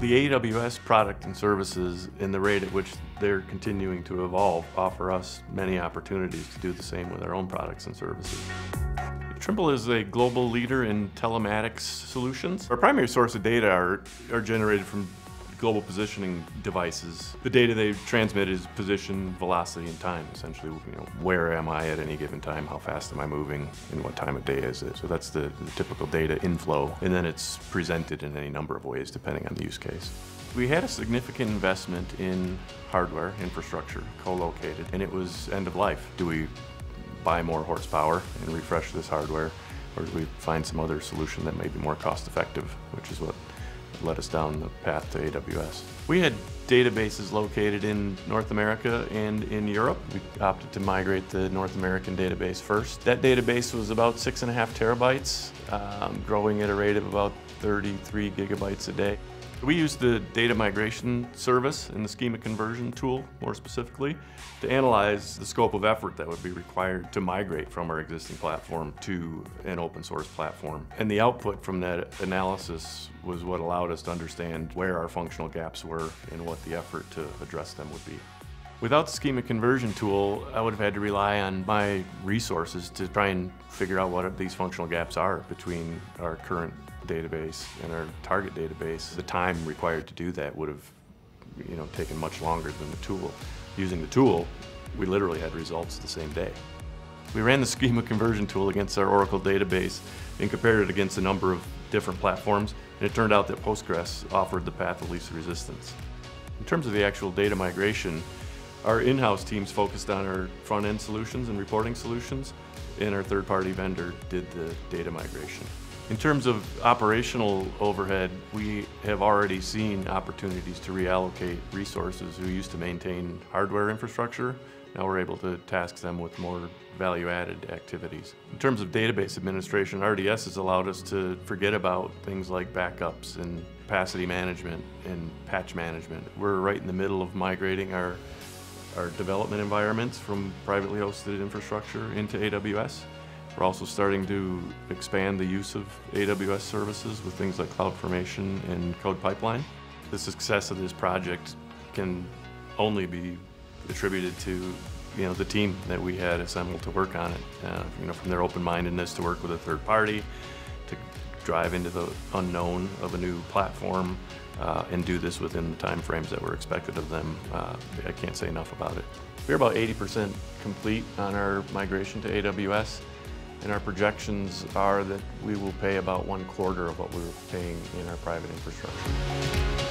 The AWS product and services and the rate at which they're continuing to evolve offer us many opportunities to do the same with our own products and services. Trimble is a global leader in telematics solutions. Our primary source of data are, are generated from global positioning devices. The data they transmit is position, velocity, and time, essentially. You know, where am I at any given time? How fast am I moving? And what time of day is it? So that's the, the typical data inflow. And then it's presented in any number of ways depending on the use case. We had a significant investment in hardware infrastructure co-located, and it was end of life. Do we buy more horsepower and refresh this hardware, or do we find some other solution that may be more cost effective, which is what led us down the path to AWS. We had databases located in North America and in Europe. We opted to migrate the North American database first. That database was about six and a half terabytes, um, growing at a rate of about 33 gigabytes a day. We use the data migration service and the schema conversion tool, more specifically, to analyze the scope of effort that would be required to migrate from our existing platform to an open source platform. And the output from that analysis was what allowed us to understand where our functional gaps were and what the effort to address them would be. Without the schema conversion tool, I would have had to rely on my resources to try and figure out what these functional gaps are between our current database and our target database. The time required to do that would have you know, taken much longer than the tool. Using the tool, we literally had results the same day. We ran the schema conversion tool against our Oracle database and compared it against a number of different platforms, and it turned out that Postgres offered the path of least resistance. In terms of the actual data migration, our in-house teams focused on our front-end solutions and reporting solutions, and our third-party vendor did the data migration. In terms of operational overhead, we have already seen opportunities to reallocate resources who used to maintain hardware infrastructure. Now we're able to task them with more value-added activities. In terms of database administration, RDS has allowed us to forget about things like backups and capacity management and patch management. We're right in the middle of migrating our our development environments from privately hosted infrastructure into AWS. We're also starting to expand the use of AWS services with things like CloudFormation and CodePipeline. The success of this project can only be attributed to you know the team that we had assembled to work on it. Uh, you know, from their open-mindedness to work with a third party, to drive into the unknown of a new platform, uh, and do this within the time frames that were expected of them. Uh, I can't say enough about it. We're about 80% complete on our migration to AWS, and our projections are that we will pay about one quarter of what we were paying in our private infrastructure.